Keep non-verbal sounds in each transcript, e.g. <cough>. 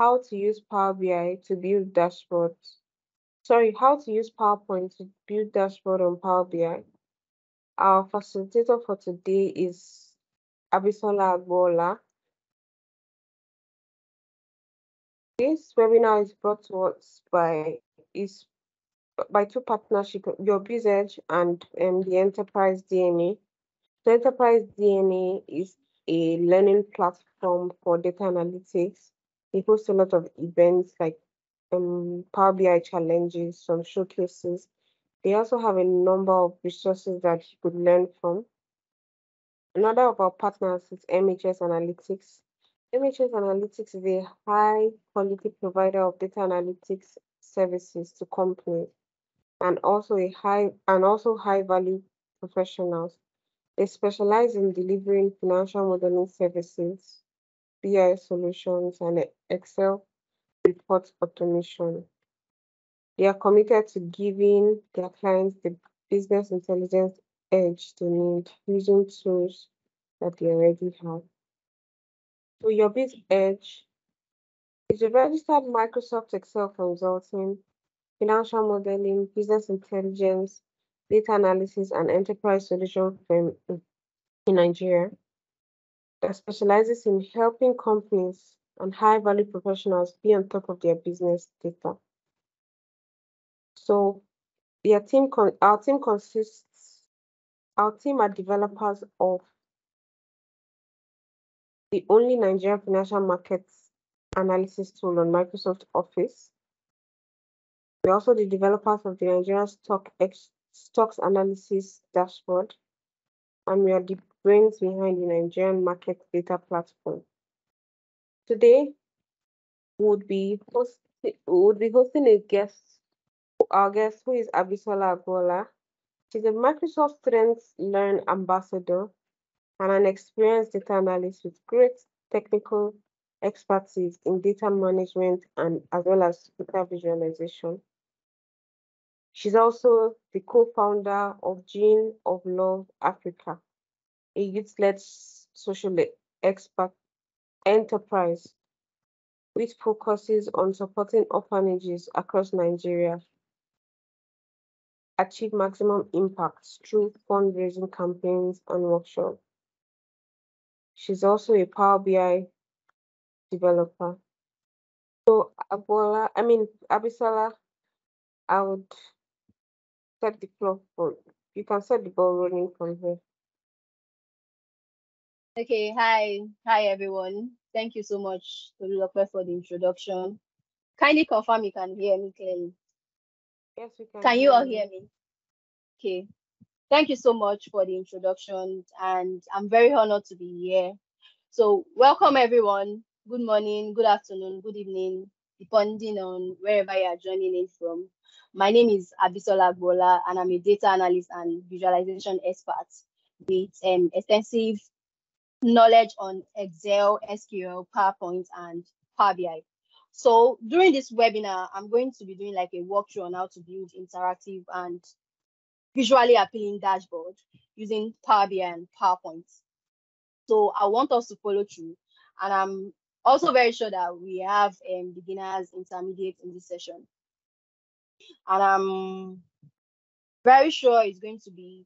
how to use Power BI to build dashboards. Sorry, how to use PowerPoint to build dashboard on Power BI. Our facilitator for today is Abisola Agboola. This webinar is brought to us by is by two partnership, UrBizEdge and um, the Enterprise DNA. The Enterprise DNA is a learning platform for data analytics. It host a lot of events like um, Power BI challenges, some showcases. They also have a number of resources that you could learn from. Another of our partners is MHS Analytics. MHS Analytics is a high quality provider of data analytics services to companies and also a high and also high value professionals. They specialize in delivering financial modeling services, BI solutions, and Excel report automation. They are committed to giving their clients the business intelligence edge they need using tools that they already have. So your Biz Edge is a registered Microsoft Excel consulting, financial modeling, business intelligence, data analysis, and enterprise solution firm in Nigeria that specializes in helping companies and high value professionals be on top of their business data. So their team our team consists our team are developers of the only Nigerian financial markets analysis tool on Microsoft Office. We're also the developers of the Nigerian Stock Ex Stocks Analysis Dashboard, and we are the brains behind the Nigerian Market Data Platform. Today, would be hosting would be hosting a guest, our guest who is Abisola Agboola. She's a Microsoft Strengths Learn Ambassador and an experienced data analyst with great technical expertise in data management and as well as data visualization. She's also the co-founder of Gene of Love Africa, a youth-led social expert enterprise which focuses on supporting orphanages across Nigeria achieve maximum impact through fundraising campaigns and workshops. She's also a Power BI developer. So Abuela, I mean Abisola, I would set the floor for you can set the ball rolling from here. Okay, hi, hi everyone. Thank you so much, Tolulope, for the introduction. Kindly confirm you can hear me clearly. Yes, we can. Can you all hear me? Okay. Thank you so much for the introduction, and I'm very honored to be here. So, welcome everyone. Good morning, good afternoon, good evening, depending on wherever you are joining in from. My name is Abisola Agboola, and I'm a data analyst and visualization expert with um, extensive knowledge on Excel, SQL, PowerPoint, and Power BI. So during this webinar, I'm going to be doing like a walkthrough on how to build interactive and visually appealing dashboard using Power BI and PowerPoint. So I want us to follow through. And I'm also very sure that we have um, beginners, intermediate in this session. And I'm very sure it's going to be,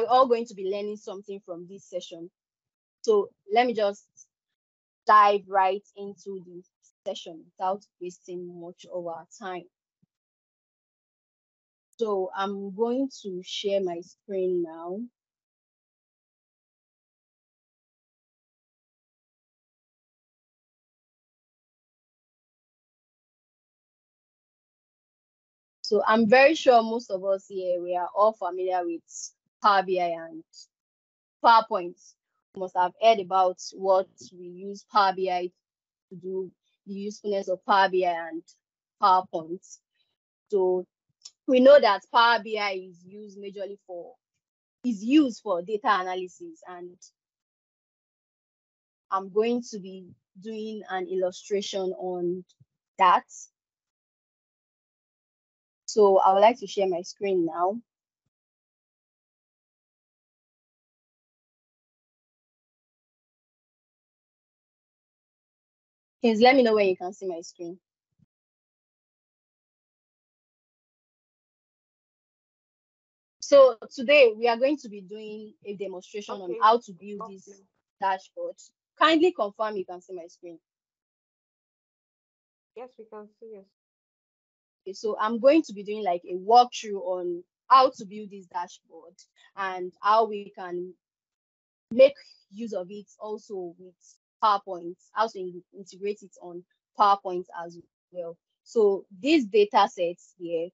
we're all going to be learning something from this session. So let me just dive right into the session without wasting much of our time. So I'm going to share my screen now. So I'm very sure most of us here, we are all familiar with Power BI and PowerPoint. Must have heard about what we use Power BI to do, the usefulness of Power BI and PowerPoint. So we know that Power BI is used majorly for is used for data analysis and I'm going to be doing an illustration on that. So I would like to share my screen now. Please let me know when you can see my screen. So today we are going to be doing a demonstration Okay. on how to build Okay. this dashboard. Kindly confirm you can see my screen. Yes, we can see yes. Okay, so I'm going to be doing like a walkthrough on how to build this dashboard and how we can make use of it also with PowerPoint, how to integrate it on PowerPoint as well. So this data set here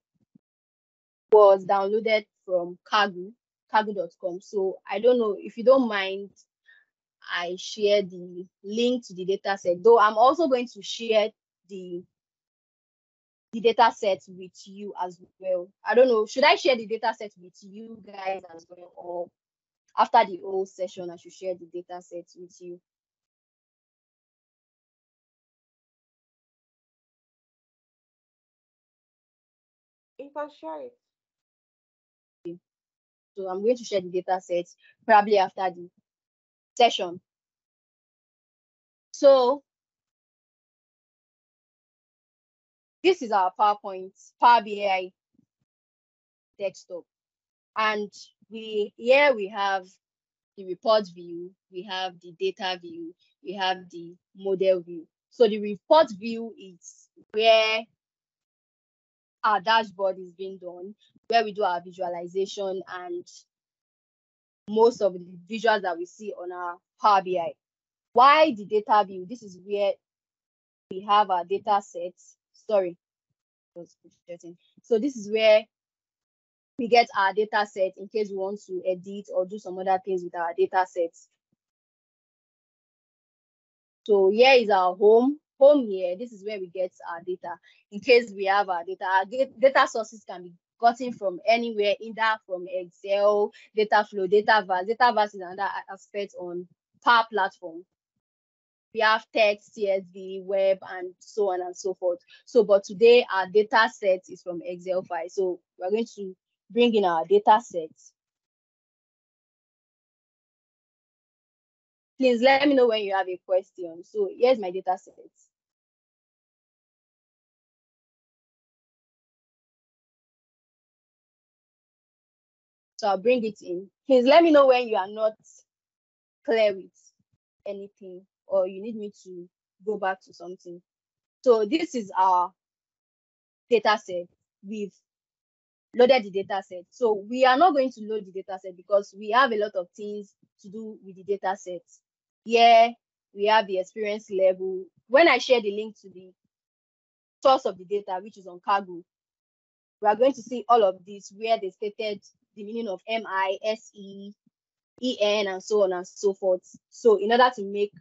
was downloaded from Kaggle, kaggle.com. So I don't know if you don't mind, I share the link to the data set, though I'm also going to share the the data set with you as well. I don't know, should I share the data set with you guys as well, or after the whole session, I should share the data set with you? Can share it. So I'm going to share the data set probably after the session. So this is our PowerPoint, Power BI desktop. And we here we have the report view, we have the data view, we have the model view. So the report view is where our dashboard is being done, where we do our visualization and most of the visuals that we see on our Power BI. Why the data view? This is where we have our data sets. Sorry. So this is where we get our data set in case we want to edit or do some other things with our data sets. So here is our home. Home here, this is where we get our data. In case we have our data, our data sources can be gotten from anywhere, either from Excel, data flow, data. Data is another aspect on Power Platform. We have text, CSV, web, and so on and so forth. So, but today our data set is from Excel file. So we're going to bring in our data set. Please let me know when you have a question. So here's my data set. So I'll bring it in. Please let me know when you are not clear with anything or you need me to go back to something. So this is our data set. We've loaded the data set. So we are not going to load the data set because we have a lot of things to do with the data set. Here we have the experience level. When I share the link to the source of the data, which is on Kaggle, we are going to see all of this where they stated the meaning of M I S E E N and so on and so forth. So in order to make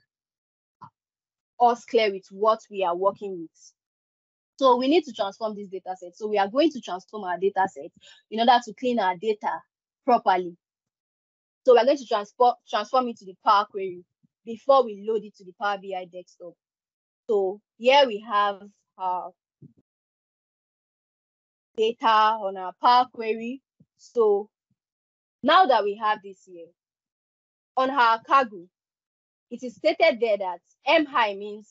us clear with what we are working with. So we need to transform this data set. So we are going to transform our data set in order to clean our data properly. So we're going to transport transform it to the Power Query before we load it to the Power BI desktop. So here we have our data on our Power Query. So now that we have this here, on her cargo, it is stated there that M high means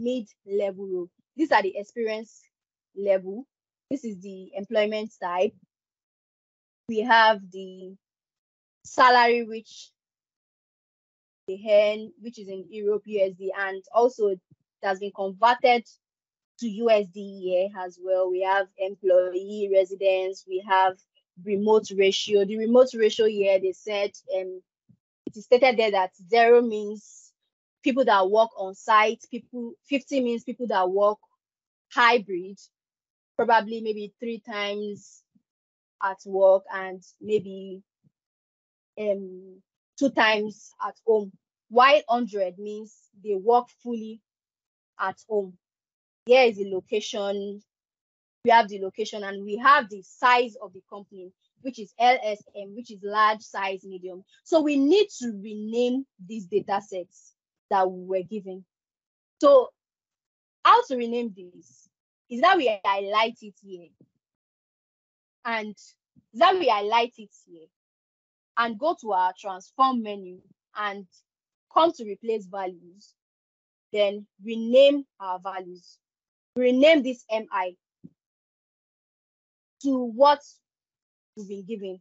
mid-level role. These are the experience level. This is the employment type. We have the salary which they earn, which is in Europe USD, and also it has been converted to USD here as well. We have employee residence, we have remote ratio. The remote ratio here, they said um, it is stated there that zero means people that work on site, people 50 means people that work hybrid, probably maybe three times at work and maybe um two times at home. While 100 means they work fully at home. Here is the location. We have the location and we have the size of the company, which is LSM, which is large size medium. So we need to rename these data sets that we were given. So how to rename this is that we highlight it here. And that we highlight it here and go to our transform menu and come to replace values. then rename our values. Rename this MI to what we've been given.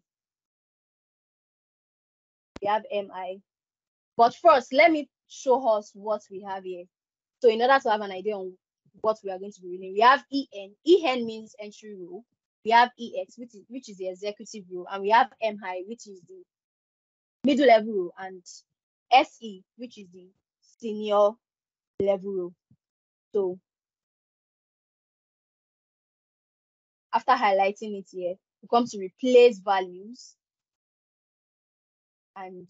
We have MI. But first, let me show us what we have here. So in order to have an idea on what we are going to be reading, we have EN. EN means entry rule. We have EX, which is which is the executive rule, and we have MI, which is the middle level rule, and SE, which is the senior level rule. So after highlighting it here, we come to replace values. And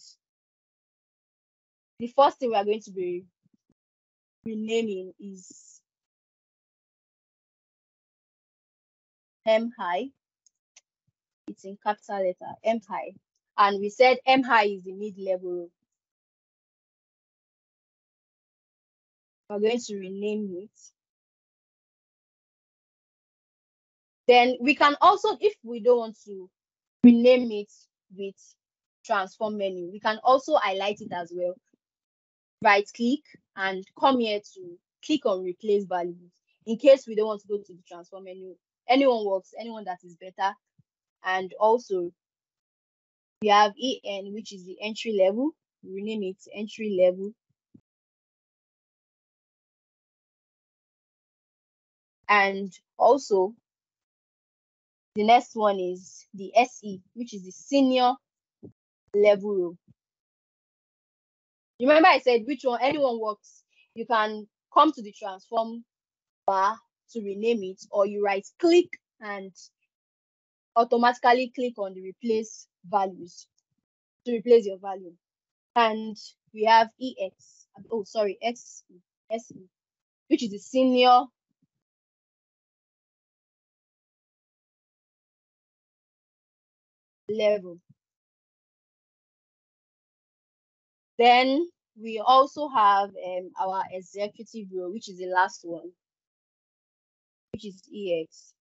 the first thing we are going to be renaming is M high. It's in capital letter M high. And we said M high is the mid level. We're going to rename it. Then we can also, if we don't want to rename it with transform menu, we can also highlight it as well. Right click and come here to click on replace values in case we don't want to go to the transform menu. Anyone works, anyone that is better. And also we have EN, which is the entry level. Rename it entry level. And also the next one is the SE, which is the senior level role. Remember I said which one anyone works, you can come to the transform bar to rename it, or you right click and automatically click on the replace values to replace your value. And we have EX, oh sorry, X, SE, which is the senior level. Then we also have um, our executive role, which is the last one, which is EX.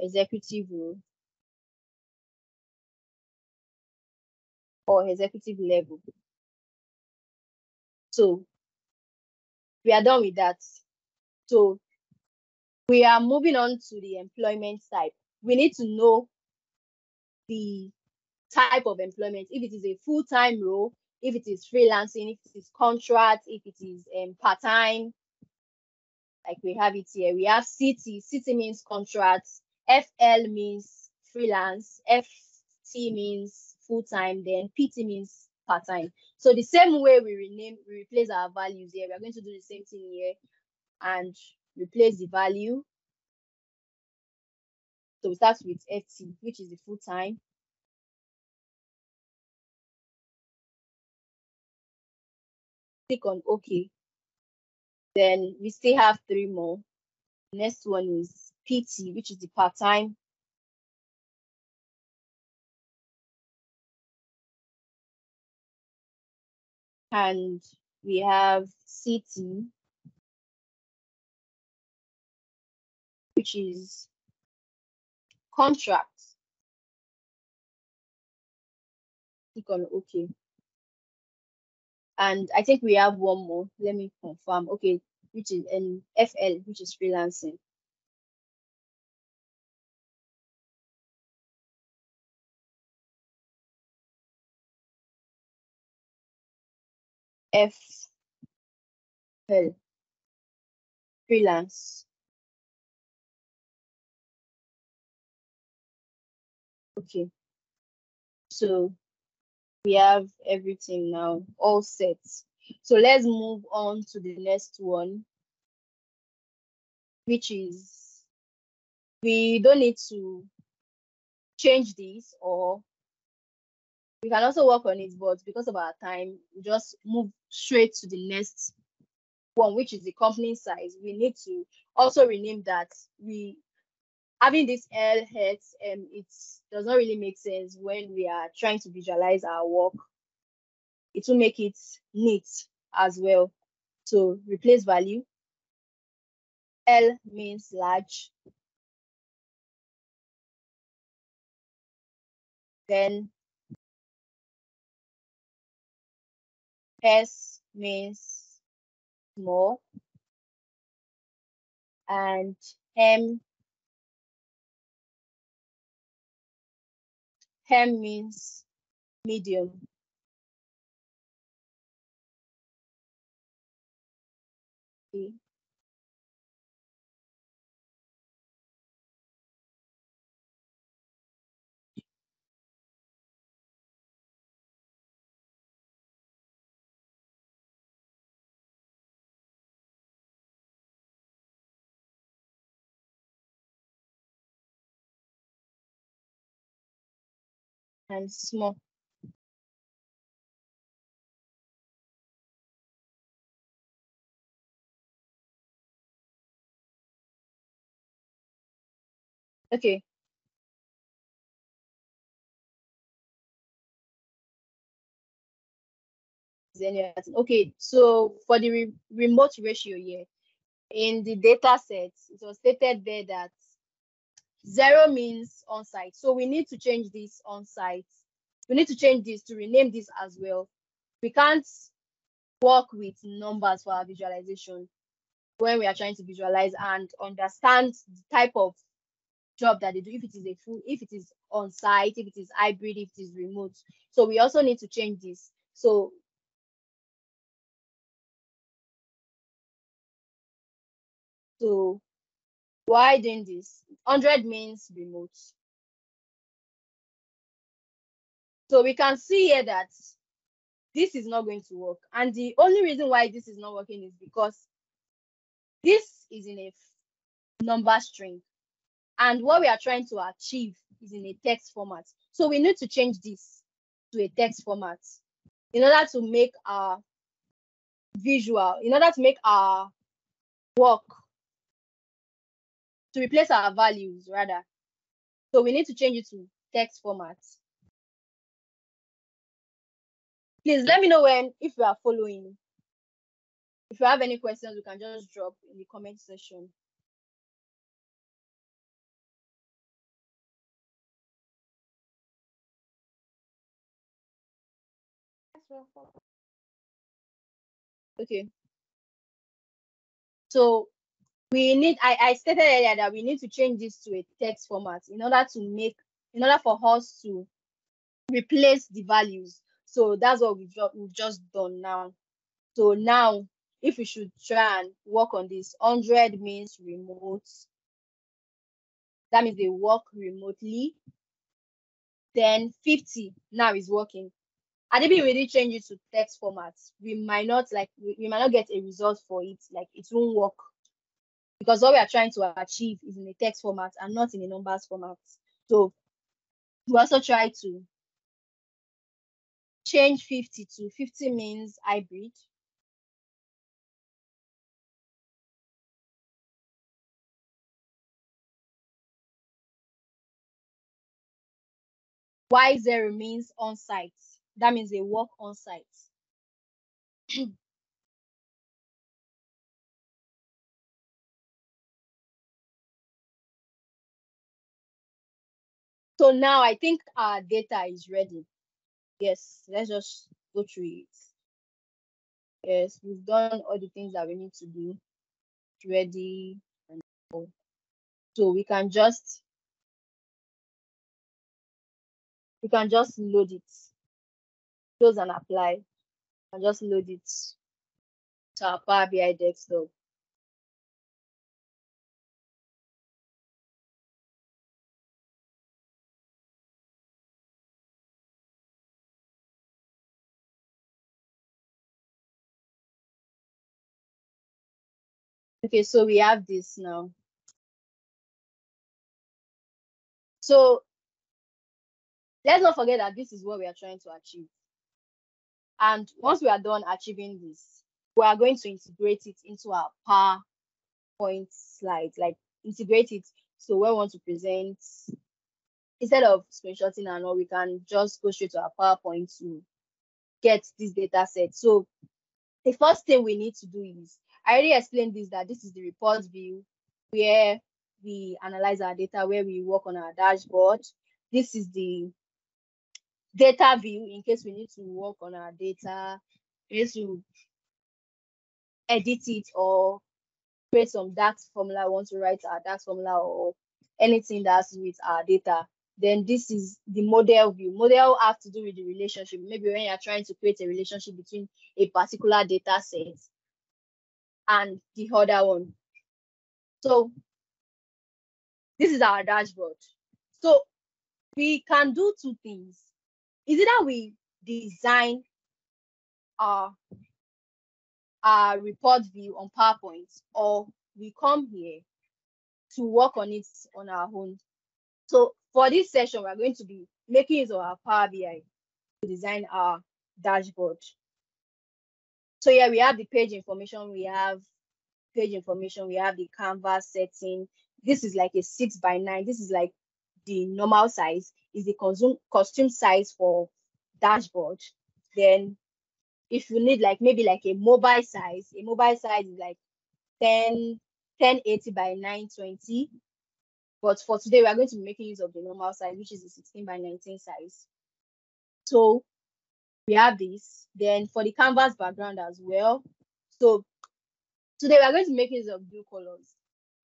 Executive role or executive level. So we are done with that. So we are moving on to the employment type. We need to know the type of employment, if it is a full-time role, if it is freelancing, if it is contract, if it is um, part-time, like we have it here. We have CT, CT means contract, FL means freelance, FT means full-time, then PT means part-time. So the same way we rename, we replace our values here, we are going to do the same thing here and replace the value. So we start with FT, which is the full-time. click on OK. Then we still have three more. Next one is PT, which is the part-time. And we have CT, which is contract. Click on OK. And I think we have one more. Let me confirm. Okay, which is an FL, which is freelancing. F L freelance. Okay. So we have everything now all set. So let's move on to the next one, which is we don't need to change this or we can also work on it, but because of our time, we just move straight to the next one, which is the company size. We need to also rename that. We having this L heads, um, it does not really make sense when we are trying to visualize our work. It will make it neat as well. So replace value. L means large. Then S means small and hem hem means medium okay. And small. Okay. Okay so for the re remote ratio here in the data set it was stated there that zero means on site. So we need to change this on site. We need to change this to rename this as well. We can't work with numbers for our visualization when we are trying to visualize and understand the type of job that they do. If it is a full if it is on site if it is hybrid if it is remote. So we also need to change this. So so why doing this 100 means remote. So we can see here that this is not going to work. And the only reason why this is not working is because this is in a number string. And what we are trying to achieve is in a text format. So we need to change this to a text format in order to make our visual, in order to make our work, to replace our values rather. So we need to change it to text format. Please let me know when, if you are following. If you have any questions, you can just drop in the comment section. Okay. So we need, I, I stated earlier that we need to change this to a text format in order to make, in order for us to replace the values. So that's what we've, we've just done now. So now, if we should try and work on this, 100 means remote. That means they work remotely. Then 50 now is working. And if we really change it to text formats, we might not like we, we might not get a result for it. Like it won't work because what we are trying to achieve is in a text format and not in a numbers format. So we also try to change 50 to 50 means hybrid. Y zero means on site. That means they work on site. <clears throat> so now I think our data is ready. Yes, let's just go through it. Yes, we've done all the things that we need to do. ready. And so we can just we can just load it close and apply and just load it to our Power BI desktop. Okay, so we have this now. So let's not forget that this is what we are trying to achieve. And once we are done achieving this, we are going to integrate it into our PowerPoint slides, like integrate it. So we want to present, instead of screenshotting and all, we can just go straight to our PowerPoint to get this data set. So the first thing we need to do is, I already explained this, that this is the report view where we analyze our data, where we work on our dashboard. This is the data view in case we need to work on our data, in case we edit it or create some DAX formula, want to write our DAX formula or anything that's with our data, then this is the model view. Model have to do with the relationship. Maybe when you're trying to create a relationship between a particular data set and the other one. So this is our dashboard. So we can do two things. Is it that we design our, our report view on PowerPoint or we come here to work on it on our own. So for this session, we're going to be making use of our Power BI to design our dashboard. So yeah, we have the page information, we have page information, we have the canvas setting. This is like a six by nine. This is like the normal size, is the consume costume size for dashboard. Then if you need like maybe like a mobile size, a mobile size is like 10, 1080 by 920. But for today, we are going to be making use of the normal size, which is the 16 by 19 size. So we have this. Then for the canvas background as well. So today we are going to make use of blue colors.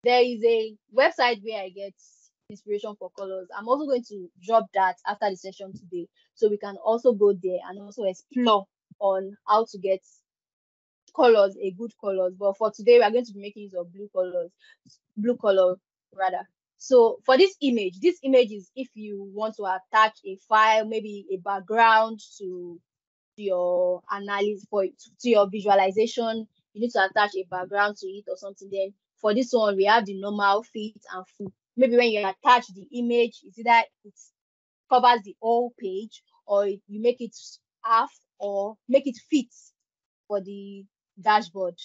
There is a website where I get inspiration for colors. I'm also going to drop that after the session today. So we can also go there and also explore on how to get colors, a good colors. But for today, we are going to be making use of blue colors, blue color rather. So for this image, this image is if you want to attach a file, maybe a background to your analysis for to your visualization, you need to attach a background to it or something. Then for this one, we have the normal fit and full. Maybe when you attach the image, it's either it covers the whole page or you make it half or make it fit for the dashboard.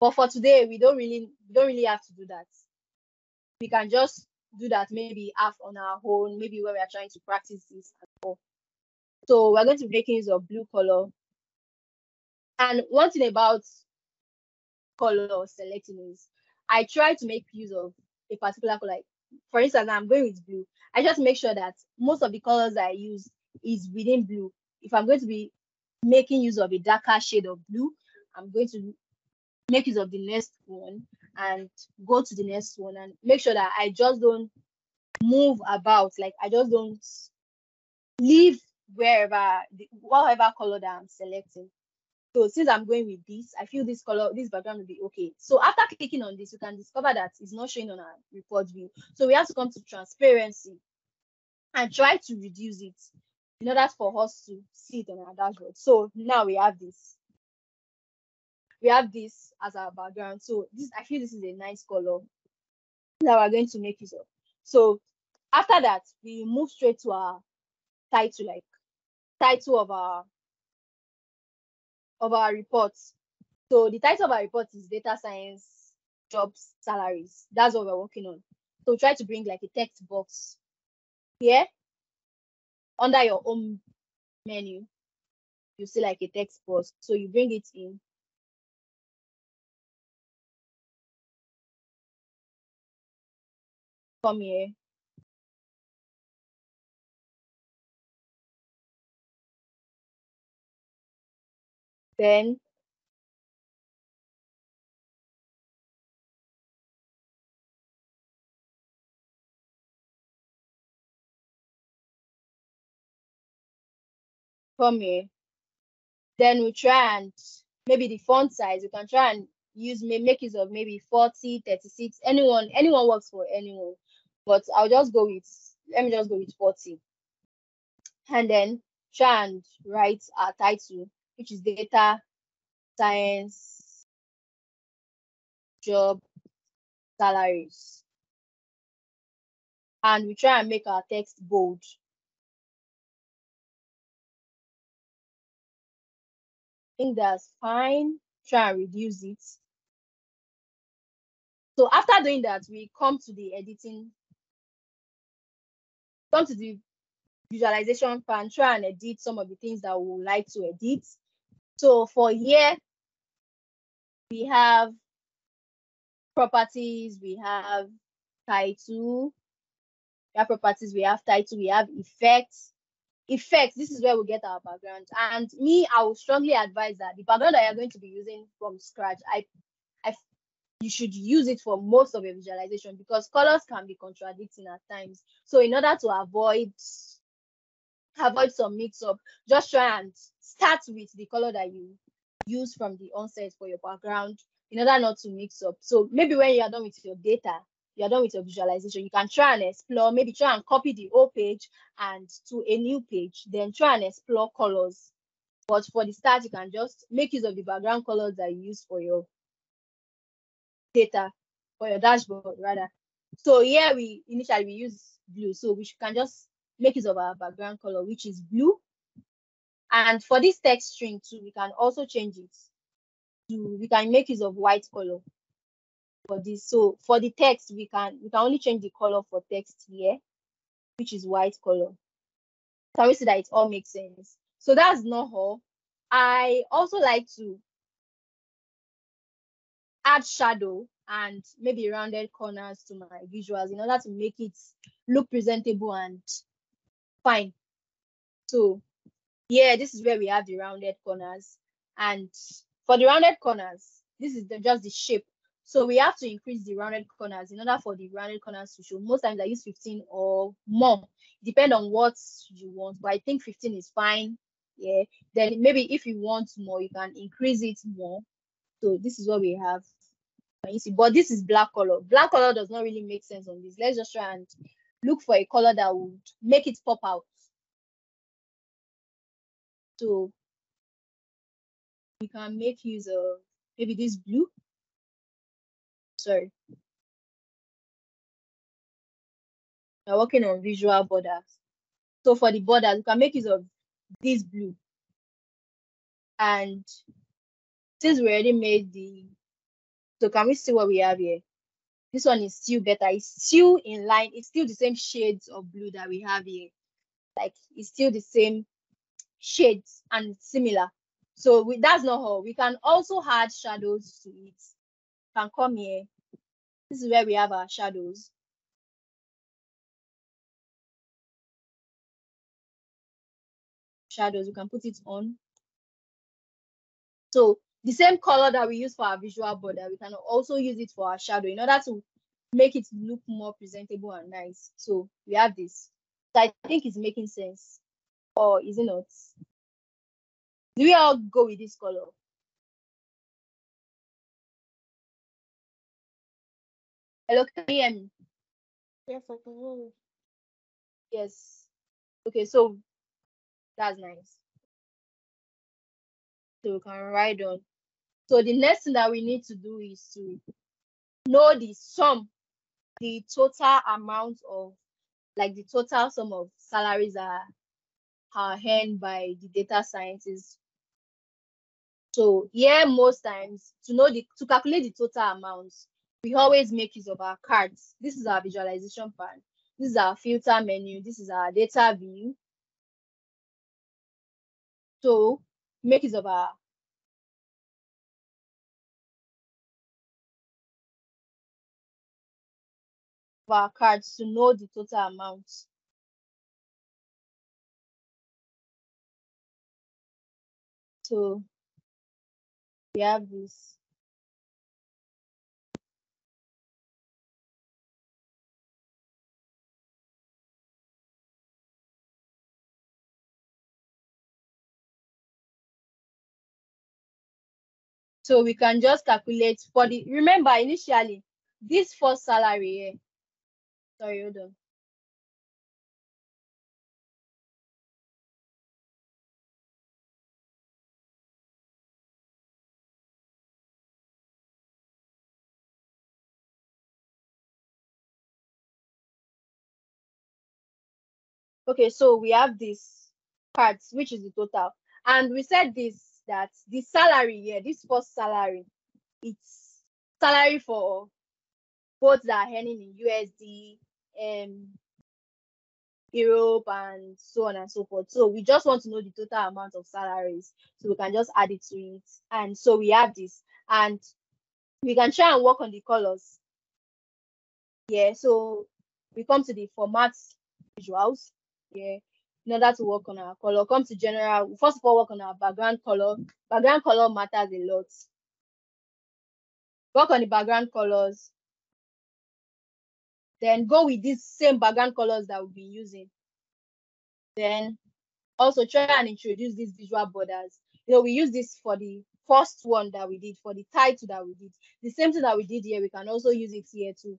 But for today, we don't really we don't really have to do that. We can just do that maybe half on our own, maybe when we are trying to practice this So we're going to making use of blue color. And one thing about color selecting is I try to make use of a particular color. For instance, I'm going with blue. I just make sure that most of the colors I use is within blue. If I'm going to be making use of a darker shade of blue, I'm going to make use of the next one and go to the next one and make sure that I just don't move about. Like I just don't leave wherever, whatever color that I'm selecting. So since I'm going with this, I feel this color, this background will be okay. So after clicking on this, you can discover that it's not showing on our report view. So we have to come to transparency and try to reduce it in order for us to see it on our dashboard. So now we have this. We have this as our background. So this, I feel this is a nice color that we're going to make use of. So after that, we move straight to our title, like title of our of our reports. So the title of our report is data science jobs salaries. That's what we're working on. So try to bring like a text box here under your home menu. You see like a text box. So you bring it in. Come here. Then come here. Then we try and maybe the font size, you can try and use may make use of maybe 40, 36, anyone, anyone works for anyone. But I'll just go with let me just go with 40. And then try and write our title which is data science job salaries. And we try and make our text bold. I think that's fine. Try and reduce it. So after doing that, we come to the editing, come to the visualization pan, try and edit some of the things that we would like to edit. So for here, we have properties, we have title, we have properties, we have title, we have effects, effects, this is where we get our background. And me, I would strongly advise that the background that you're going to be using from scratch, I, I, you should use it for most of your visualization because colors can be contradicting at times. So in order to avoid avoid some mix up, just try and start with the color that you use from the onset for your background in order not to mix up. So maybe when you are done with your data, you're done with your visualization, you can try and explore, maybe try and copy the old page and to a new page, then try and explore colors. But for the start, you can just make use of the background colors that you use for your data, for your dashboard rather. So here we initially we use blue. So we can just make use of our background color, which is blue. And for this text string too, we can also change it to, we can make use of white color for this. So for the text, we can we can only change the color for text here, which is white color. Can we see that it all makes sense? So that's not all. I also like to add shadow and maybe rounded corners to my visuals in order to make it look presentable and fine. So yeah, this is where we have the rounded corners. And for the rounded corners, this is the, just the shape so we have to increase the rounded corners in order for the rounded corners to show. Most times I use 15 or more, depend on what you want. But I think 15 is fine. Yeah. Then maybe if you want more, you can increase it more. So this is what we have. You see, but this is black color. Black color does not really make sense on this. Let's just try and look for a color that would make it pop out. So we can make use of maybe this blue sorry. We're working on visual borders. So for the borders, we can make use of this blue. And since we already made the, so can we see what we have here? This one is still better. It's still in line. It's still the same shades of blue that we have here. Like it's still the same shades and similar. So we, that's not all. We can also add shadows to it. Can come here this is where we have our shadows. Shadows, you can put it on. So the same color that we use for our visual border, we can also use it for our shadow in order to make it look more presentable and nice. So we have this. So I think it's making sense. Or is it not? Do we all go with this color? Hello, can you hear me? Yes, I can hear you. Yes. Okay, so that's nice. So we can write on. So the next thing that we need to do is to know the sum, the total amount of, like the total sum of salaries are, are earned by the data scientists. So here, most times, to know the to calculate the total amounts, we always make use of our cards. This is our visualization part. This is our filter menu. This is our data view. So make use of our our cards to know the total amount. So we have this. So we can just calculate for the, remember initially, this first salary on. Okay, so we have this parts, which is the total. And we said this that the salary here, this first salary, it's salary for both that are earning in USD, um, Europe, and so on and so forth. So we just want to know the total amount of salaries, so we can just add it to it. And so we have this, and we can try and work on the colors. Yeah, so we come to the format visuals. Yeah, in order to work on our color. Come to general, first of all, work on our background color. Background color matters a lot. Work on the background colors. Then go with these same background colors that we've been using. Then also try and introduce these visual borders. You know, we use this for the first one that we did, for the title that we did. The same thing that we did here, we can also use it here too.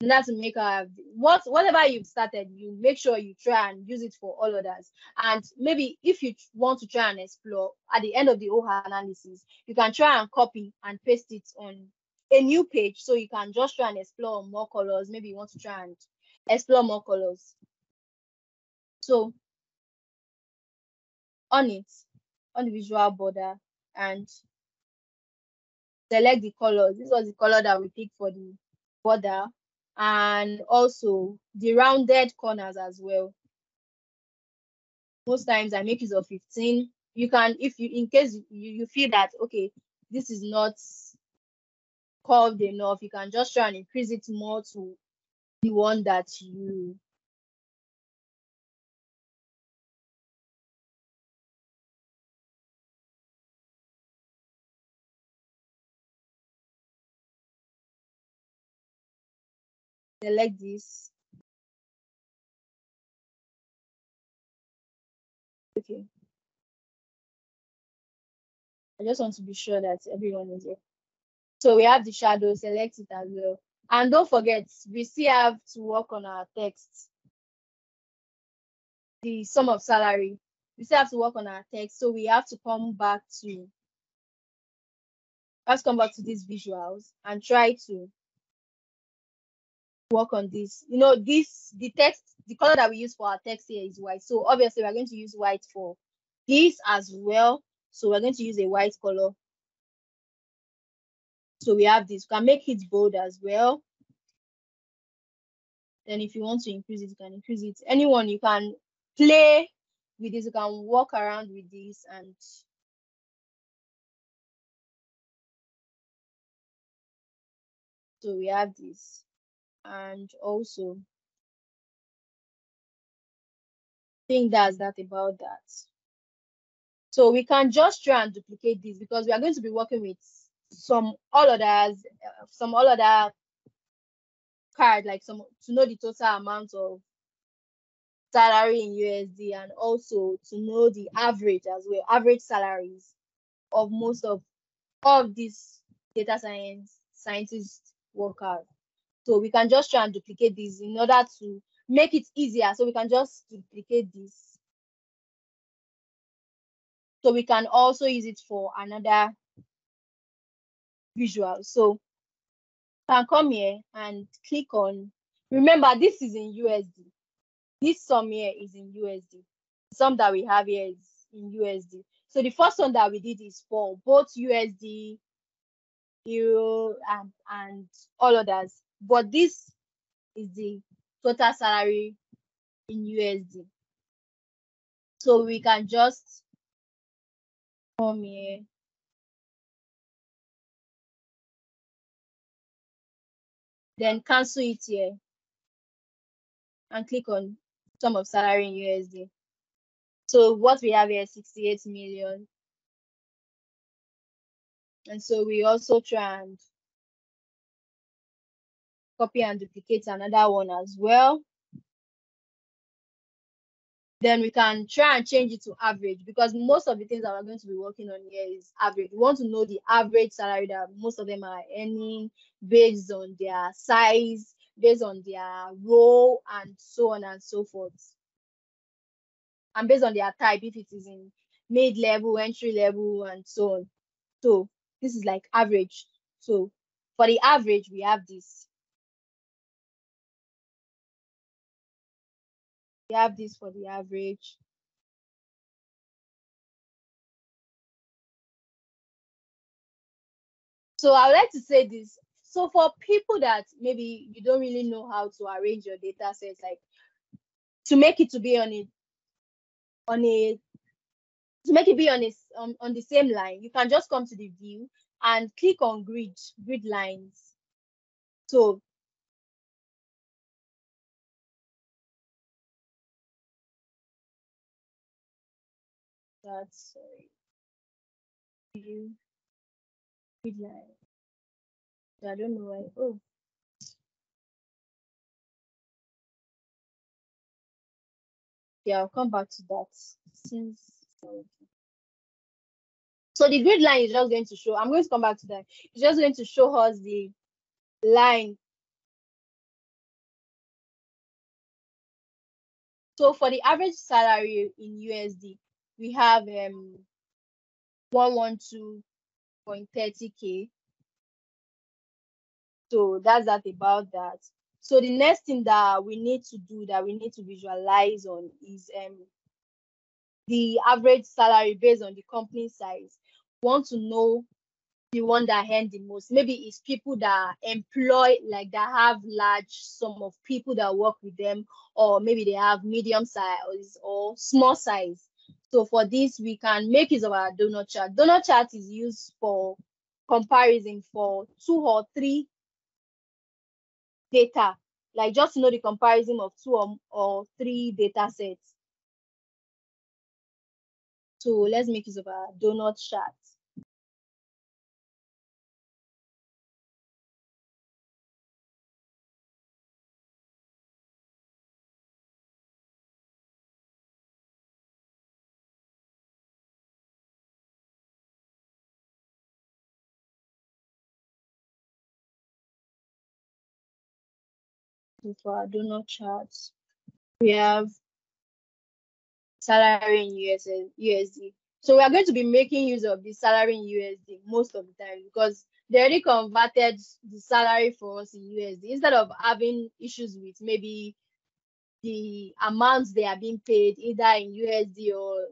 And that's to make our what whatever you've started, you make sure you try and use it for all others. And maybe if you want to try and explore at the end of the whole analysis, you can try and copy and paste it on a new page so you can just try and explore more colors. Maybe you want to try and explore more colors. So on it, on the visual border and select the colors. This was the color that we picked for the border and also the rounded corners as well. Most times I make use of 15. You can, if you, in case you, you feel that, okay, this is not curved enough, you can just try and increase it more to the one that you select this. Okay. I just want to be sure that everyone is here. So we have the shadow, select it as well. And don't forget, we still have to work on our text. The sum of salary. We still have to work on our text. So we have to come back to, let's come back to these visuals and try to work on this. You know, this the text, the color that we use for our text here is white. So obviously we're going to use white for this as well. So we're going to use a white color. So we have this. We can make it bold as well. Then if you want to increase it, you can increase it. Anyone, you can play with this. You can walk around with this and so we have this and also think that's that about that. So we can just try and duplicate this because we are going to be working with some all others, uh, some all other card, like some to know the total amount of salary in USD and also to know the average as well, average salaries of most of of these data science scientists workers. So we can just try and duplicate this in order to make it easier. So we can just duplicate this. So we can also use it for another visual. So can come here and click on, remember this is in USD. This sum here is in USD. The sum that we have here is in USD. So the first one that we did is for both USD, Euro, and, and all others. But this is the total salary in USD. So we can just come here. Then cancel it here and click on sum of salary in USD. So what we have here is 68 million. And so we also try and copy and duplicate another one as well. Then we can try and change it to average because most of the things that we're going to be working on here is average. We want to know the average salary that most of them are earning based on their size, based on their role, and so on and so forth. And based on their type, if it is in mid level, entry level, and so on. So this is like average. So for the average, we have this. We have this for the average. So I would like to say this. So for people that maybe you don't really know how to arrange your data sets, like to make it to be on a on a to make it be on a on, on the same line, you can just come to the view and click on grid grid lines. So That's sorry. View gridline. I don't know why. Oh. Yeah, I'll come back to that since. So the grid line is just going to show, I'm going to come back to that. It's just going to show us the line. So for the average salary in USD, we have um 112.30k. So that's that about that. So the next thing that we need to do that we need to visualize on is um the average salary based on the company size. Want to know the one that earn the most. Maybe it's people that employ, like that have large sum of people that work with them, or maybe they have medium size or small size. So for this, we can make use of our donut chart. Donut chart is used for comparison for two or three data, like just to know the comparison of two or, or three data sets. So let's make use of our donut chart. For our donut charts. We have salary in USD, USD. So we are going to be making use of the salary in USD most of the time because they already converted the salary for us in USD instead of having issues with maybe the amounts they are being paid either in USD or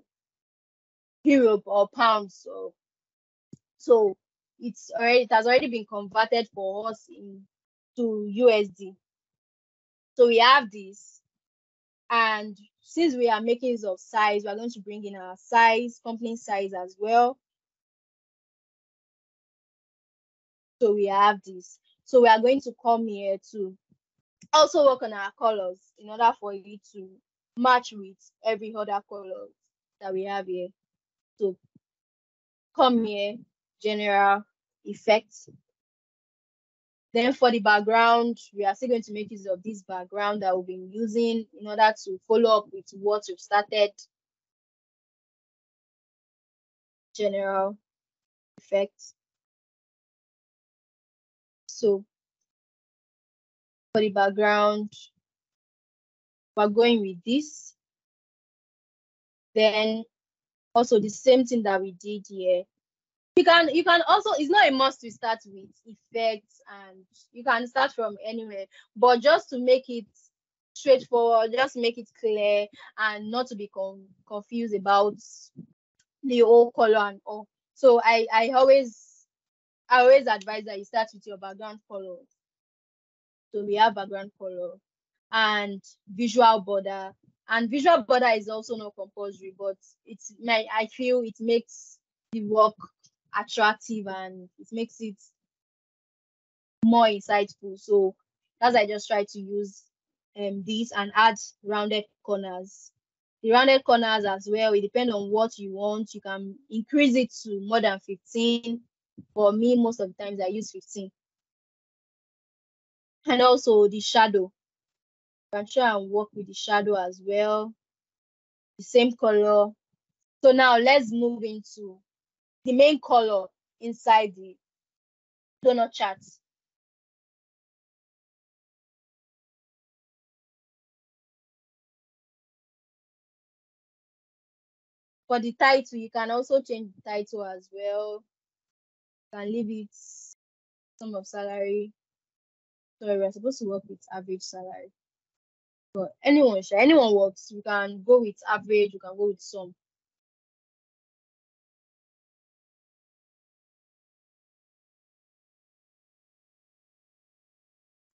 Europe or pounds. So, so it's already it has already been converted for us in to USD. So we have this. And since we are making use of size, we are going to bring in our size, company size as well. So we have this. So we are going to come here to also work on our colors in order for you to match with every other color that we have here. So come here, general effects, then for the background, we are still going to make use of this background that we've been using in order to follow up with what we've started. General effects. So for the background, we're going with this. Then also the same thing that we did here you can you can also it's not a must to start with effects and you can start from anywhere but just to make it straightforward just make it clear and not to be con- confused about the whole color and all. So i i always i always advise that you start with your background color so we have background color and visual border. And visual border is also not compulsory but it's my i feel it makes the work attractive and it makes it more insightful. So that's I just try to use um this and add rounded corners. The rounded corners as well, it depends on what you want. You can increase it to more than 15. For me, most of the times I use 15. And also the shadow. You can try and work with the shadow as well. The same color. So now let's move into the main color inside the donut chart. For the title, you can also change the title as well. You can leave it sum of salary. Sorry, we're supposed to work with average salary. But anyone, anyone works. You can go with average, you can go with sum.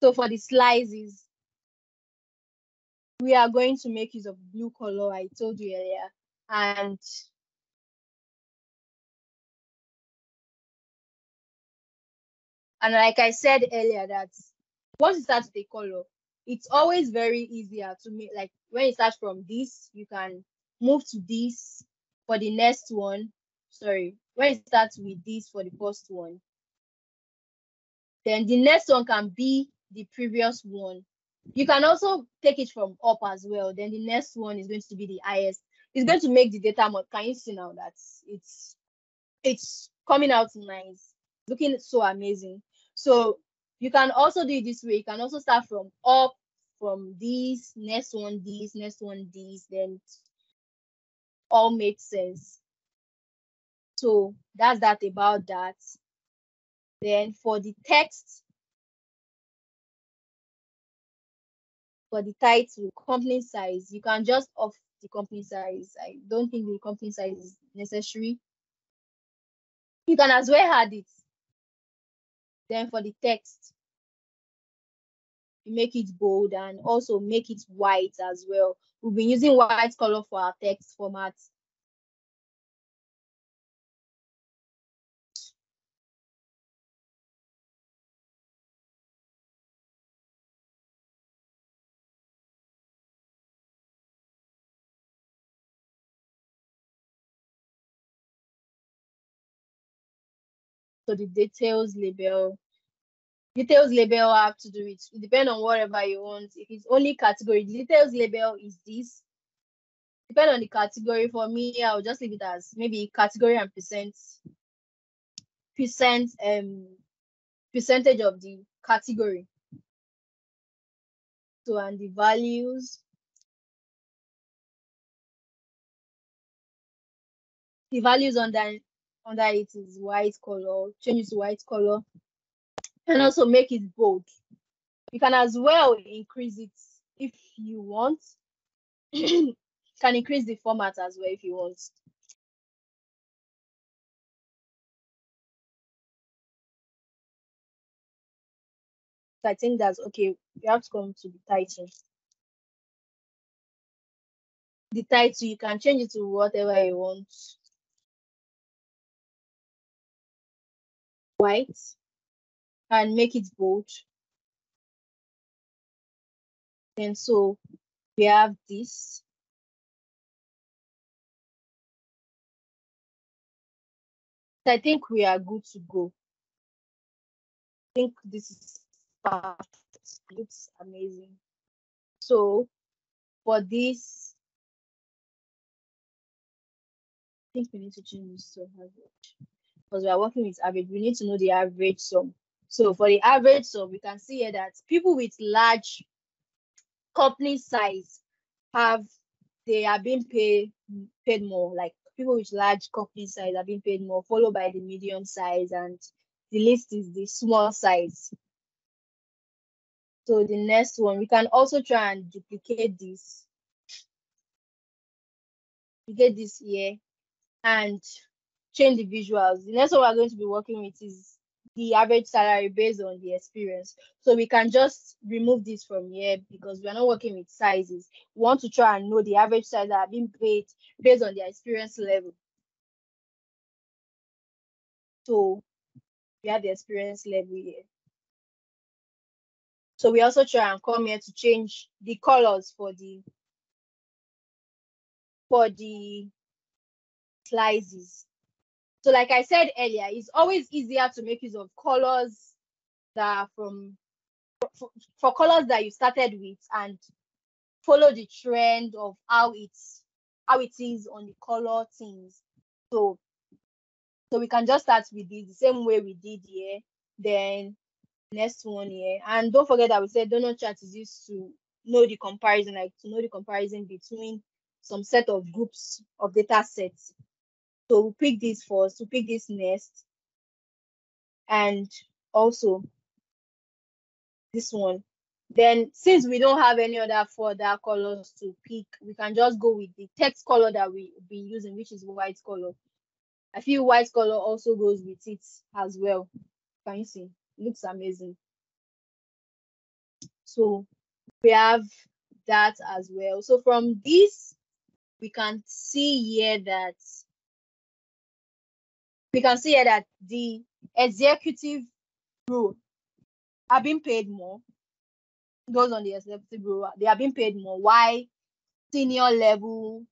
So for the slices, we are going to make use of blue color, I told you earlier. And and like I said earlier, that once you start with color, it's always very easier to make like when you start from this, you can move to this for the next one, sorry, when it starts with this for the first one, then the next one can be the previous one. You can also take it from up as well. Then the next one is going to be the highest. It's going to make the data more. Can you see now that it's it's coming out nice, looking so amazing. So you can also do it this way. You can also start from up, from this, next one, this, next one, this, then all makes sense. So that's that about that. Then for the text, for the title, company size, you can just off the company size. I don't think the company size is necessary. You can as well add it. Then for the text, you make it bold and also make it white as well. We've been using white color for our text format. So the details label, details label have to do it. It on whatever you want. If it's only category, details label is this. Depend on the category. For me, I'll just leave it as maybe category and percent, percent, um, percentage of the category. So and the values. The values on under under it is white color, change it to white color, and also make it bold. You can as well increase it if you want. <clears throat> can increase the format as well if you want. I think that's okay. You have to come to the title. The title, you can change it to whatever you want. White and make it bold. And so we have this. I think we are good to go. I think this is. Looks amazing. So for this, I think we need to change this to average because we are working with average, we need to know the average sum. So for the average sum, we can see here that people with large company size have they are being paid paid more. Like people with large company size are being paid more, followed by the medium size, and the list is the small size. So the next one, we can also try and duplicate this. We get this here and change the visuals. The next one we're going to be working with is the average salary based on the experience. So we can just remove this from here because we're not working with sizes. We want to try and know the average size that are being paid based on their experience level. So we have the experience level here. So we also try and come here to change the colors for the for the slices. So like I said earlier, it's always easier to make use of colors that from for, for colors that you started with and follow the trend of how it's how it is on the color things. So so we can just start with this the same way we did here. Then next one here. And don't forget that we said donut chart is used to know the comparison, like to know the comparison between some set of groups of data sets. So we'll pick this first, we'll pick this next. And also this one. Then since we don't have any other further colors to pick, we can just go with the text color that we have been using, which is white color. I feel white color also goes with it as well. Can you see? Looks amazing. So we have that as well. So from this, we can see here that we can see here that the executive role are being paid more. Those on the executive role, they are being paid more. Why senior level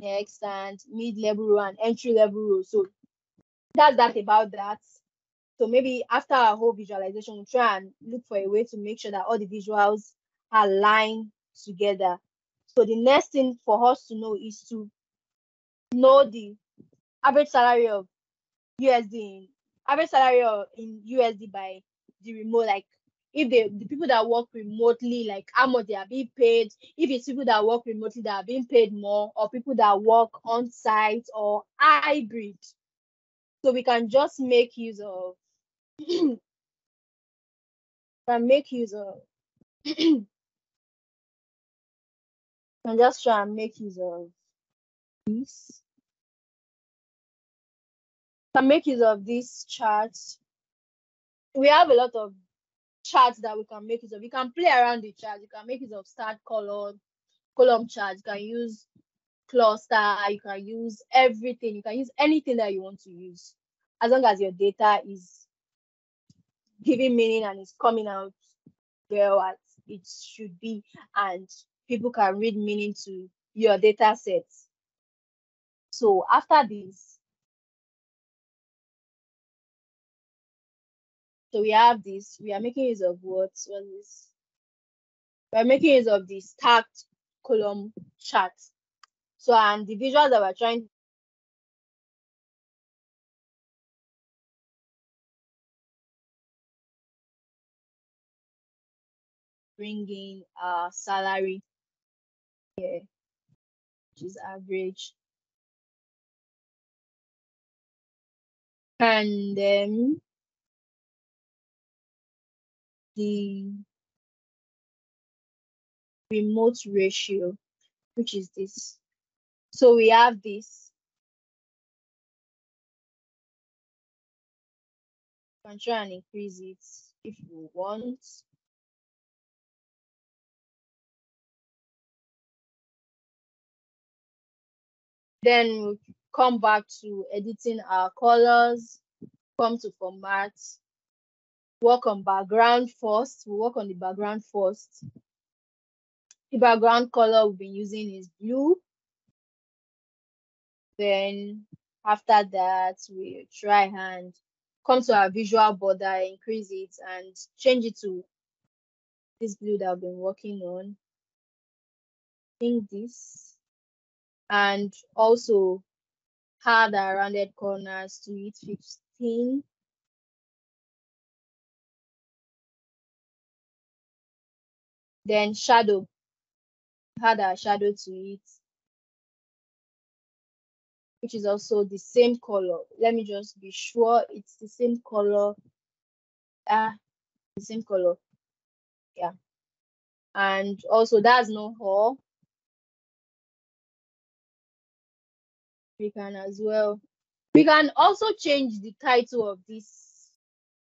next and mid-level row and entry-level row. So that's that about that. So maybe after our whole visualization, we'll try and look for a way to make sure that all the visuals are aligned together. So the next thing for us to know is to know the average salary of USD in average salary of, in USD by the remote, like if they the people that work remotely, like how much they are being paid, if it's people that work remotely that are being paid more, or people that work on site or hybrid. So we can just make use of <clears throat> can make use of <clears throat> can just try and make use of this. Can make use of this chart. We have a lot of charts that we can make use of. You can play around the chart. You can make use of start column, column chart. You can use cluster. You can use everything. You can use anything that you want to use, as long as your data is giving meaning and is coming out well as it should be, and people can read meaning to your data sets. So after this, So we have this, we are making use of what was this? We're making use of the stacked column chart. So and the visuals that we're trying bring in our salary here, which is average. And then the remote ratio, which is this. So we have this. You can try and increase it if you want. Then we'll come back to editing our colors, come to format, work on background first. We'll work on the background first. The background color we've been using is blue. Then after that, we try and come to our visual border, increase it and change it to this blue that I've been working on. I think this. And also add our rounded corners to it 15. Then shadow, had a shadow to it, which is also the same color. Let me just be sure it's the same color. Ah, the same color. Yeah. And also that's no haul. We can as well. We can also change the title of this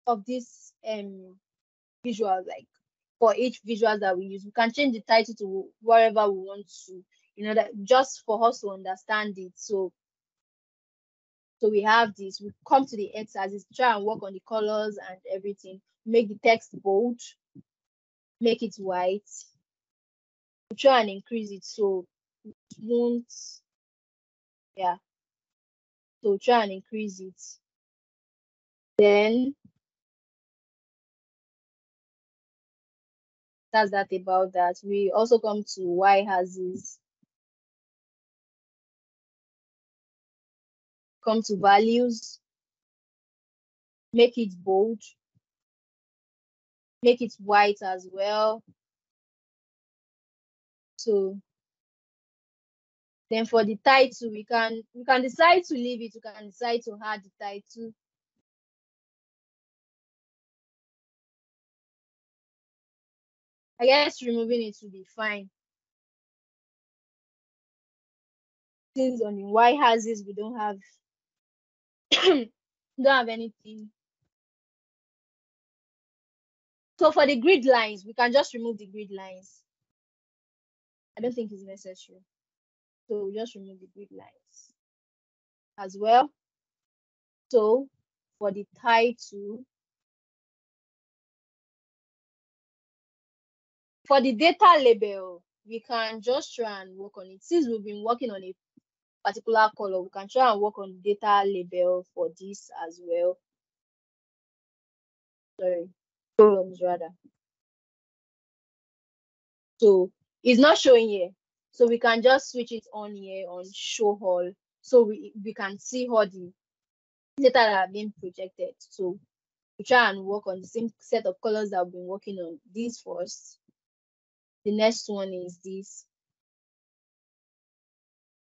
of this um visual like for each visual that we use. We can change the title to whatever we want to, you know, that just for us to understand it. So, so we have this. We come to the x-axis, try and work on the colors and everything. Make the text bold, make it white. Try and increase it so it won't, yeah. So try and increase it. Then that's that about that. We also come to y-axis. Come to values. Make it bold. Make it white as well. So then for the title, we can we can decide to leave it, we can decide to add the title. I guess removing it will be fine. Since on the y-axis we don't have <coughs> don't have anything. So for the grid lines, we can just remove the grid lines. I don't think it's necessary. So we just remove the grid lines as well. So for the title, for the data label, we can just try and work on it. Since we've been working on a particular color, we can try and work on data label for this as well. Sorry, columns rather. So it's not showing here. So we can just switch it on here on show all. So we, we can see all the data that are being projected. So we try and work on the same set of colors that we've been working on. This first. The next one is this.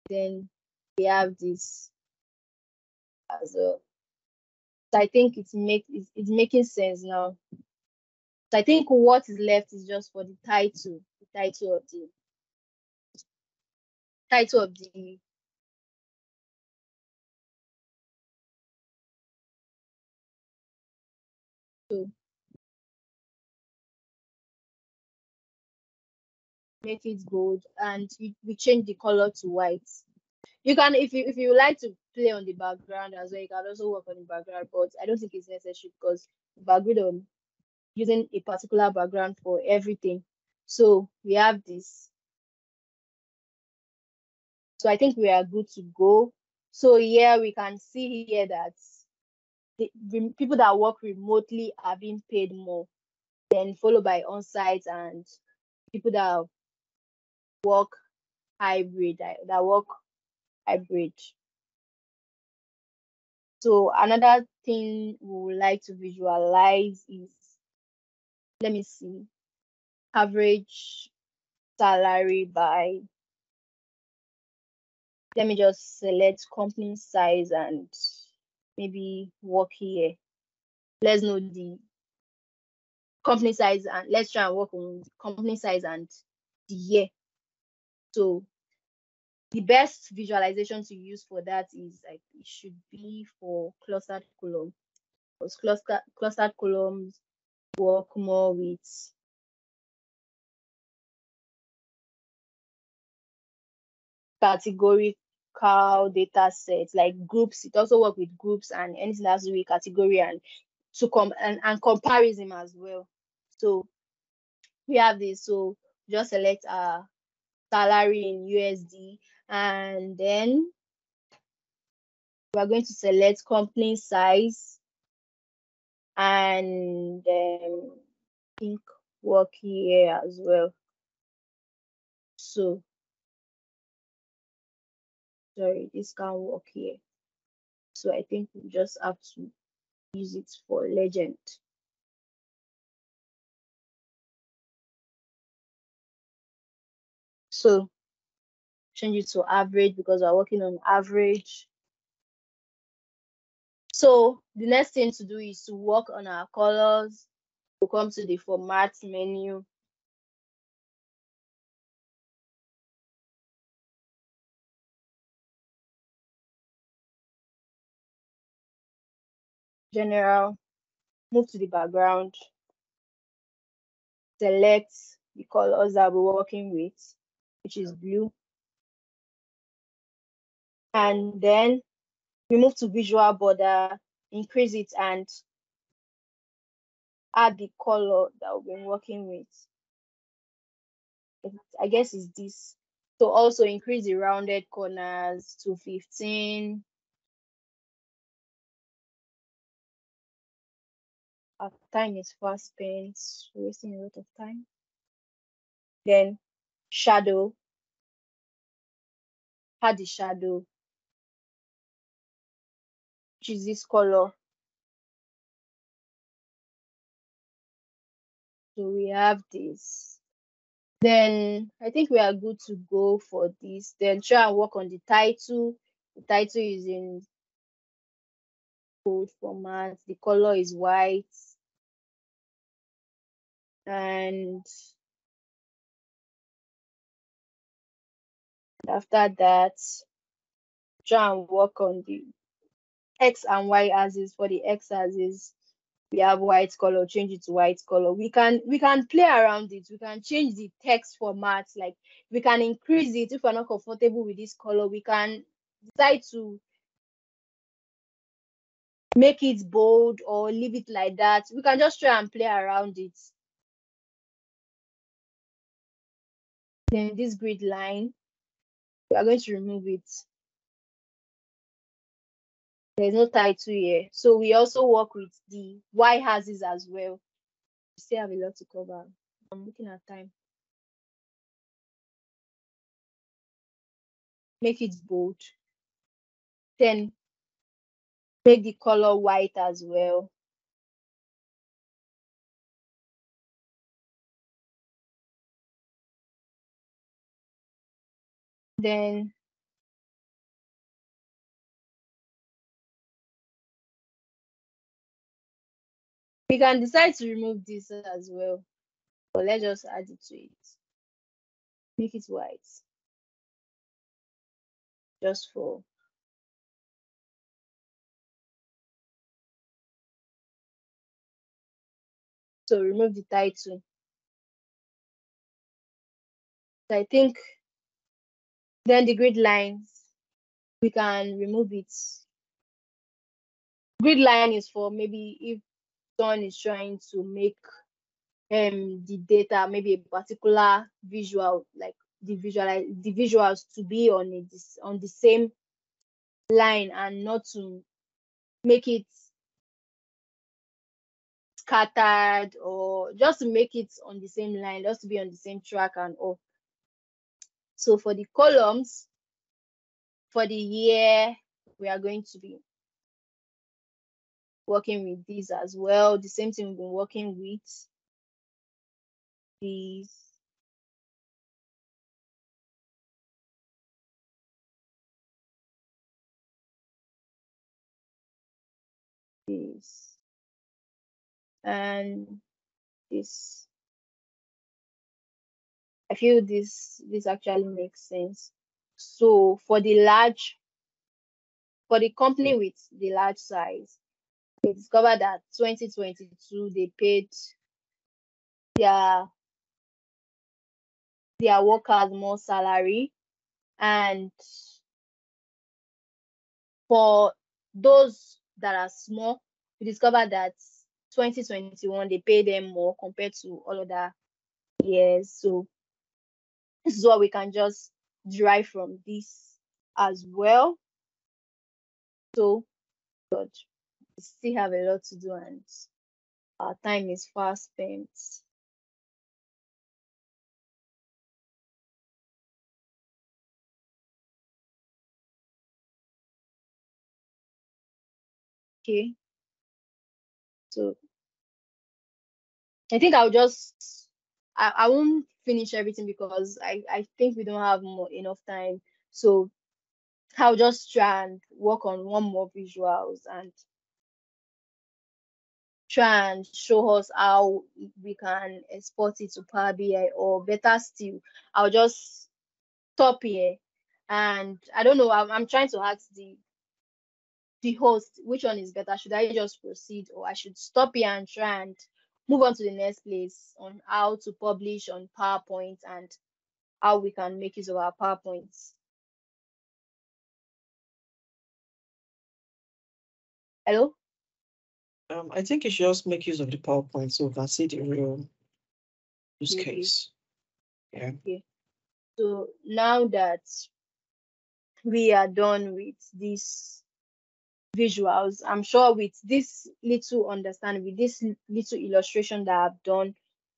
Then we have this as well. So I think it's make it's, it's making sense now. So I think what is left is just for the title, the title of the title of the so make it gold and we, we change the color to white. You can if you if you like to play on the background as well you can also work on the background but i don't think it's necessary because background using a particular background for everything. So we have this so i think we are good to go so here we can see here that the, the people that work remotely are being paid more then followed by on-site and people that work hybrid that work hybrid. So another thing we would like to visualize is, let me see, average salary by, let me just select company size and maybe work here. Let's know the company size and let's try and work on company size and the year. So the best visualization to use for that is like it should be for clustered column because cluster clustered columns work more with categorical data sets like groups. It also work with groups and anything that's with category and to come and, and comparison as well. So we have this. So just select our salary in usd and then we're going to select company size and um, think work here as well. So, sorry, this can't work here. So I think we just have to use it for legend. So change it to average because we're working on average. So the next thing to do is to work on our colors. We'll come to the format menu. General, move to the background, select the colors that we're working with, which is blue and then we move to visual border, increase it and add the color that we've been working with. I guess it's this. So also increase the rounded corners to 15. Time is fast spent, wasting a lot of time. Then shadow, add the shadow which is this color. So we have this. Then I think we are good to go for this. Then try and work on the title. The title is in bold format. The color is white. And after that, try and work on the x and y axis. For the x axis we have white color change it to white color. We can we can play around it. We can change the text format. Like we can increase it. If we're not comfortable with this color we can decide to make it bold or leave it like that. We can just try and play around it then this grid line we are going to remove it There's no title here. So we also work with the y houses as well. We still have a lot to cover. I'm looking at time. Make it bold. Then make the color white as well. Then we can decide to remove this as well, but let's just add it to it. Make it white. Just for so remove the title. I think then the grid lines, we can remove it. Grid line is for maybe if someone is trying to make um the data, maybe a particular visual, like the visual, the visuals to be on it on the same line and not to make it scattered or just to make it on the same line, just to be on the same track and all. So for the columns, for the year, we are going to be working with these as well. The same thing we've been working with these. This and this I feel this this actually makes sense. So for the large, for the company with the large size, they discovered that 2022 they paid their their workers more salary and for those that are small, we discovered that 2021 they pay them more compared to all other years. So this is what we can just derive from this as well. So, but we still have a lot to do and our time is fast spent. Okay. So I think I'll just I, I won't finish everything because I, I think we don't have more enough time. So I'll just try and work on one more visuals and try and show us how we can export it to Power BI or better still, I'll just stop here. And I don't know, I'm, I'm trying to ask the the host which one is better. Should I just proceed or I should stop here and try and move on to the next place on how to publish on PowerPoint and how we can make use of our PowerPoints. Hello? Um, I think you should just make use of the PowerPoint so we can see the real use Okay. case. Yeah. So now that we are done with these visuals, I'm sure with this little understanding, with this little illustration that I've done,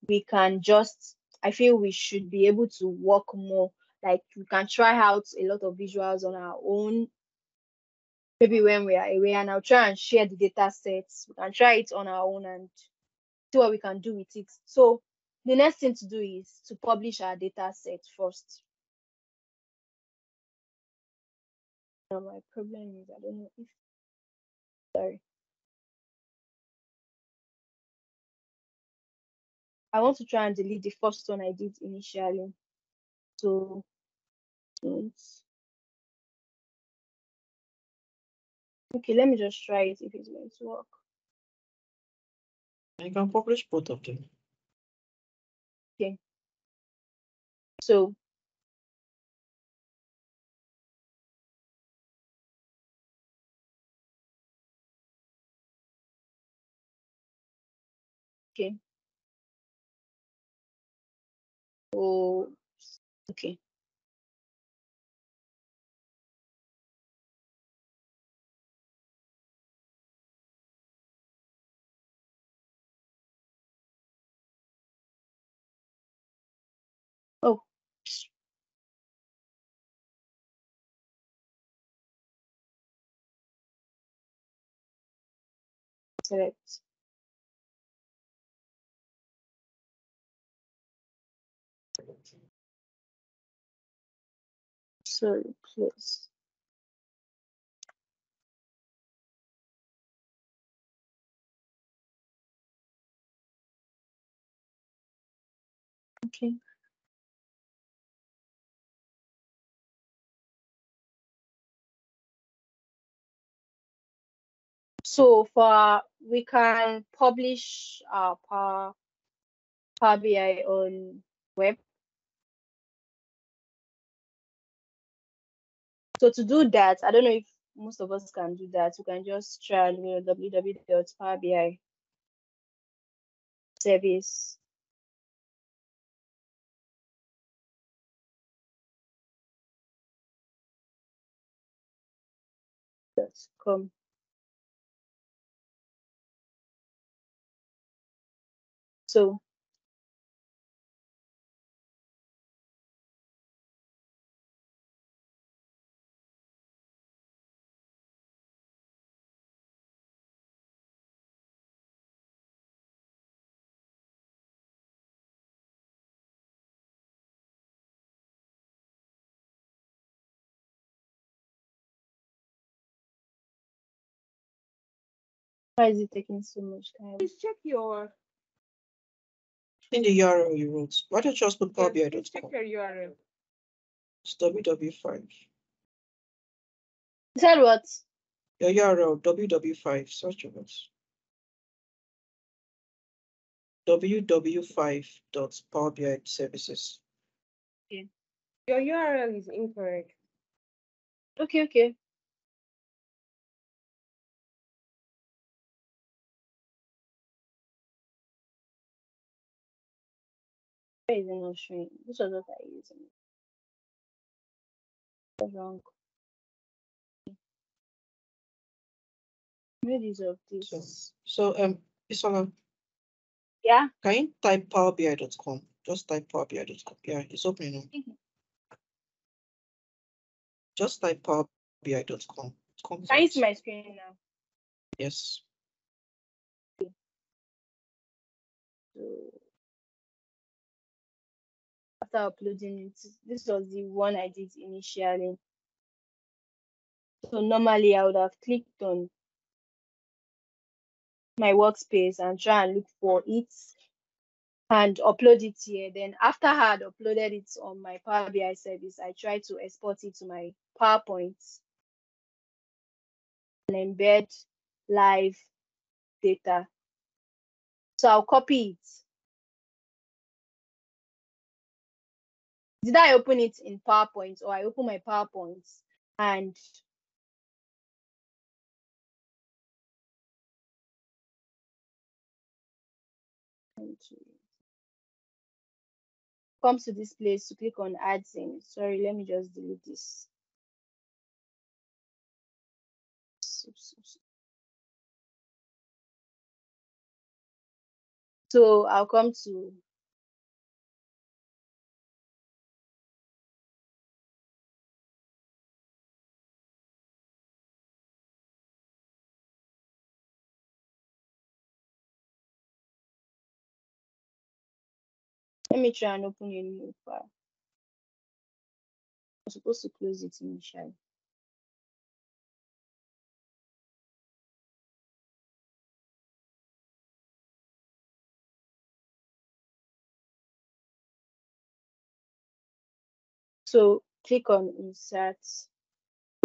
we can just, I feel we should be able to work more. Like we can try out a lot of visuals on our own, maybe when we are away, and I'll try and share the data sets. We can try it on our own and see what we can do with it. So the next thing to do is to publish our data set first. My problem is I don't know if sorry. I want to try and delete the first one I did initially. So. Okay, let me just try it if it's going to work. You can publish both of them. Okay. So okay. Oh okay. Oh, select So close. Okay. So for we can publish our Power, Power BI on web. So to do that, I don't know if most of us can do that. You can just try you know, www.powerbi service. So why is it taking so much time? Please check your In the URL you wrote, why don't you just put yes, please check your URL. It's ww5. You said what? Your URL ww5, search of it. ww5.powerbi services. Your URL is incorrect. Okay, okay. Why is it not showing? This was what I used. What's wrong? Maybe of So, this. so um, Isola, Yeah. can you type powerbi.com? Just type powerbi.com. Yeah, it's opening now. Mhm. Just type powerbi.com. Can you out. see my screen now? Yes. So after uploading it, this was the one I did initially. So normally I would have clicked on my workspace and try and look for it and upload it here. Then after I had uploaded it on my Power BI service, I tried to export it to my PowerPoint and embed live data. So I'll copy it. Did I open it in PowerPoint or I open my PowerPoint and comes to this place to click on add thing. Sorry, let me just delete this. So, I'll come to let me try and open a new file. I'm supposed to close it initially. So click on insert.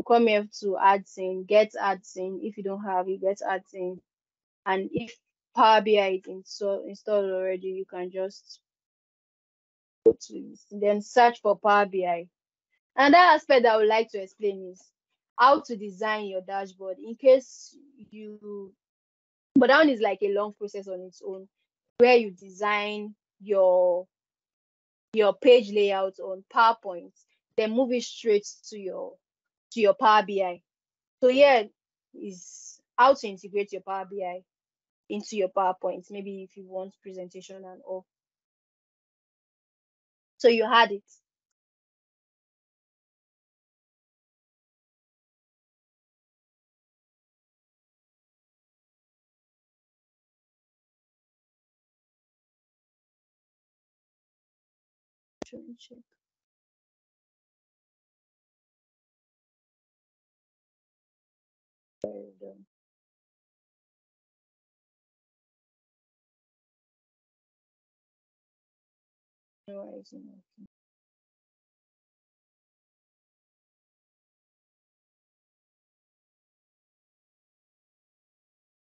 Come here to add thing, get add thing. If you don't have it, get add thing. And if Power BI is install, installed already, you can just to. Then search for Power BI. And that aspect I would like to explain is how to design your dashboard in case you but that one is like a long process on its own where you design your your page layout on PowerPoint, then move it straight to your to your Power BI. So here is how to integrate your Power BI into your PowerPoint, maybe if you want presentation and all. So you had it.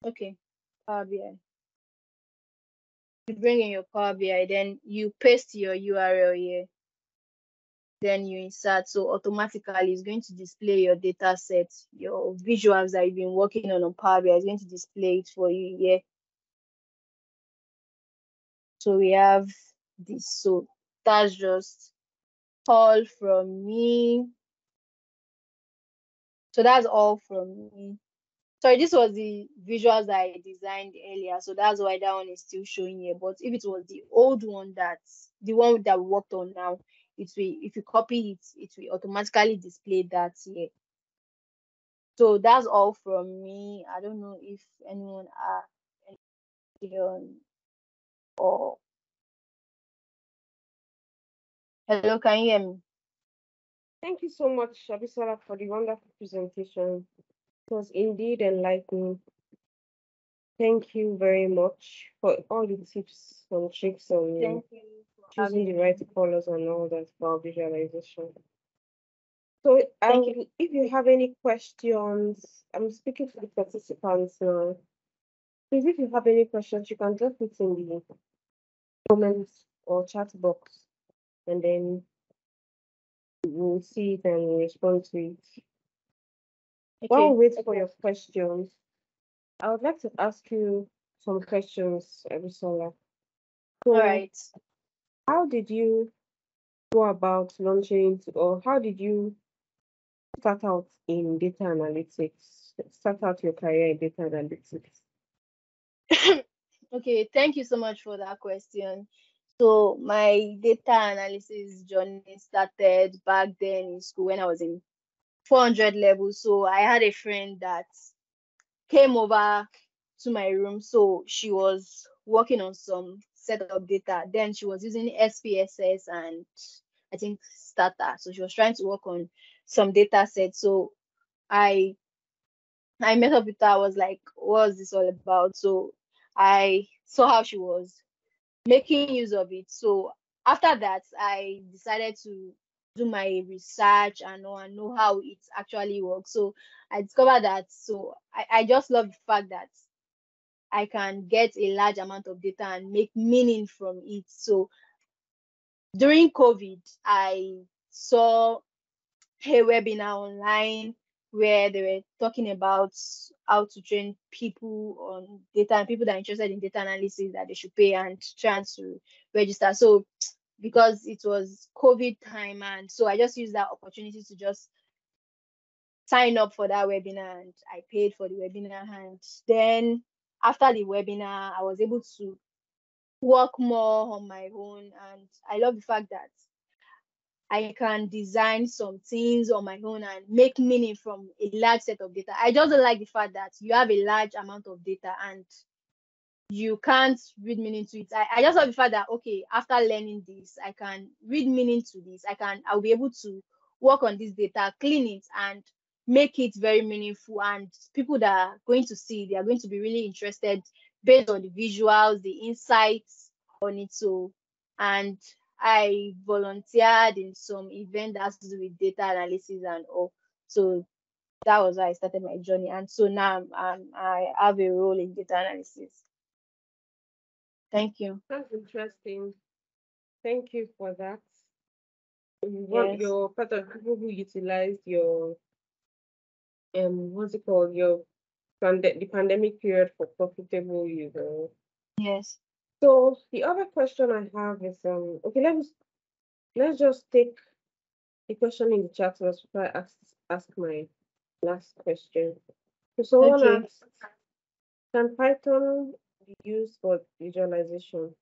Okay, Power BI. You bring in your Power BI, then you paste your URL here. Then you insert, so automatically it's going to display your data set, your visuals that you've been working on on Power BI is going to display it for you here. So we have this, so that's just all from me. So that's all from me. Sorry, this was the visuals that I designed earlier, so that's why that one is still showing here. But if it was the old one that's the one that we worked on now, it will if you copy it, it will automatically display that here. So that's all from me. I don't know if anyone have any or hello, can you hear me? Thank you so much, Abisola, for the wonderful presentation. It was indeed enlightening. Thank you very much for all the tips and tricks on Thank you. choosing the right colors and all that for visualization. So I Thank um, you. if you have any questions, I'm speaking to the participants now. Please, if you have any questions, you can drop it in the comments or chat box, and then we'll see it and respond to it. While Okay. we wait for your questions, I would like to ask you some questions, Abisola. So, All right. how did you go about launching, or how did you start out in data analytics? Start out your career in data analytics. <coughs> Okay, thank you so much for that question. So my data analysis journey started back then in school when I was in 400 level. So I had a friend that came over to my room. So she was working on some set of data. Then she was using SPSS and I think Stata. So she was trying to work on some data sets. So I I met up with her. I was like, what's this all about? So I saw how she was making use of it. So after that, I decided to do my research and know and know how it actually works. So I discovered that. So I, I just love the fact that I can get a large amount of data and make meaning from it. So during COVID, I saw a webinar online where they were talking about how to train people on data and people that are interested in data analysis that they should pay and try to register. So <tsk> because it was COVID time and so I just used that opportunity to just sign up for that webinar and I paid for the webinar and then after the webinar I was able to work more on my own and I love the fact that I can design some things on my own and make meaning from a large set of data. I just like the fact that you have a large amount of data and you can't read meaning to it. I, I just love the fact that okay, after learning this, I can read meaning to this. I can I'll be able to work on this data, clean it, and make it very meaningful. And people that are going to see, they are going to be really interested based on the visuals, the insights on it. So and I volunteered in some event that has to do with data analysis and all. So that was how I started my journey. And so now um, I have a role in data analysis. Thank you. That's interesting. Thank you for that. Want Yes. your part of people who utilize your um what's it called your pande- the pandemic period for profitable use. Yes. So the other question I have is um okay let's let's just take the question in the chat first before I ask ask my last question. So someone Okay. asked, can Python be used for visualization?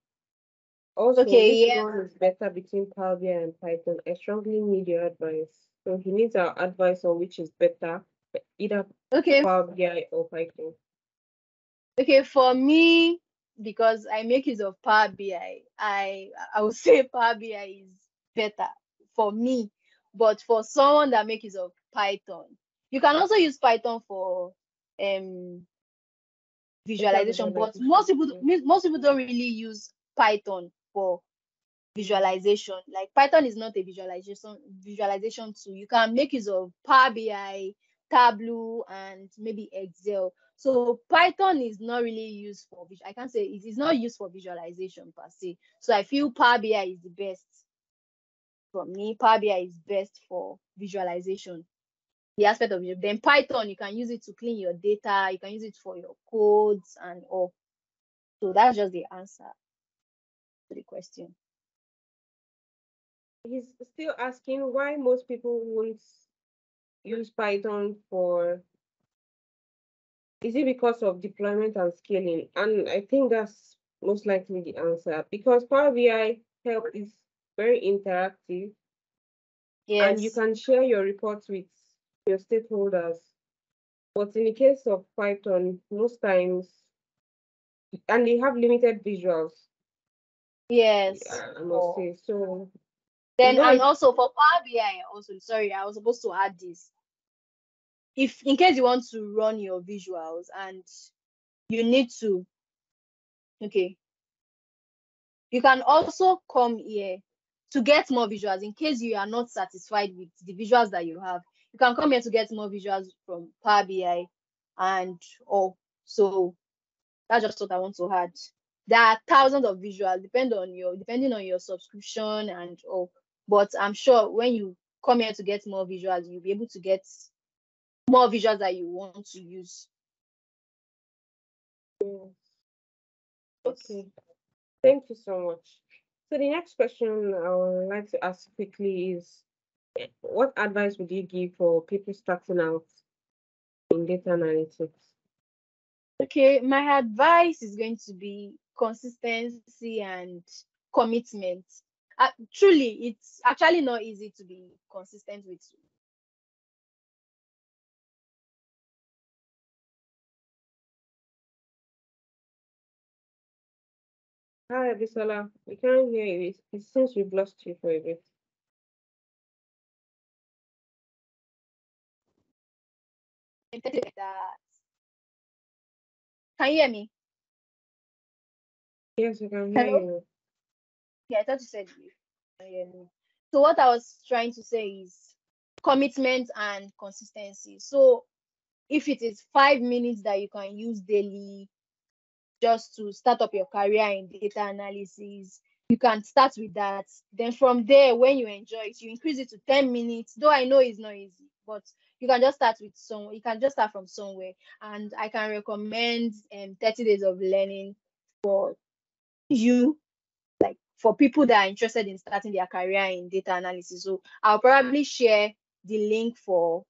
Also, Okay, which yeah. one is better between Power BI and Python? I strongly need your advice. So he needs our advice on which is better, either Okay. Power BI or Python. Okay. For me, because I make use of Power BI, I I would <laughs> say Power BI is better for me. But for someone that makes use of Python, you can also use Python for um visualization, but most people most people don't really use Python for visualization. Like Python is not a visualization visualization tool. You can make use of Power BI, Tableau, and maybe Excel. So Python is not really used for I can't say it is not used for visualization per se. So I feel Power BI is the best. For me, Power BI is best for visualization. The aspect of it. Then Python, you can use it to clean your data, you can use it for your codes and all. So that's just the answer to the question. He's still asking why most people won't use Python for is it because of deployment and scaling? And I think that's most likely the answer because Power BI help is very interactive. Yes. And you can share your reports with your stakeholders. But in the case of Python, most times, and they have limited visuals. Yes. I must oh. say. So then and also for Power BI, also sorry, I was supposed to add this if in case you want to run your visuals and you need to okay. You can also come here to get more visuals in case you are not satisfied with the visuals that you have. You can come here to get more visuals from power bi and oh so that's just what i want to add. There are thousands of visuals depend on your depending on your subscription and oh but i'm sure when you come here to get more visuals you'll be able to get more visuals that you want to use. Yes. Okay. Thank you so much. So the next question I would like to ask quickly is what advice would you give for people starting out in data analytics? Okay, my advice is going to be consistency and commitment. Uh, truly, it's actually not easy to be consistent with Hi, Bisola. We can't hear you. It, it seems we've lost you for a bit. Can you hear me? Yes, we can hear Hello? you. Yeah, I thought you said you can hear me. So what I was trying to say is commitment and consistency. So if it is five minutes that you can use daily just to start up your career in data analysis. You can start with that. Then from there when you enjoy it you increase it to 10 minutes though i know it's not easy but you can just start with some you can just start from somewhere. And i can recommend um, 30 days of learning for you like for people that are interested in starting their career in data analysis. So i'll probably share the link for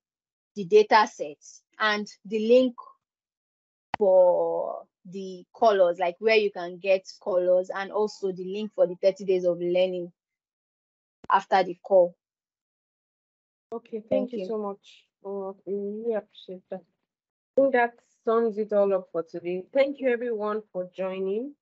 the data sets and the link for the colors, like where you can get colors, and also the link for the 30 days of learning after the call. Okay, thank, thank you. you. so much. Oh, we really appreciate that. I think that sums it all up for today. Thank you everyone for joining.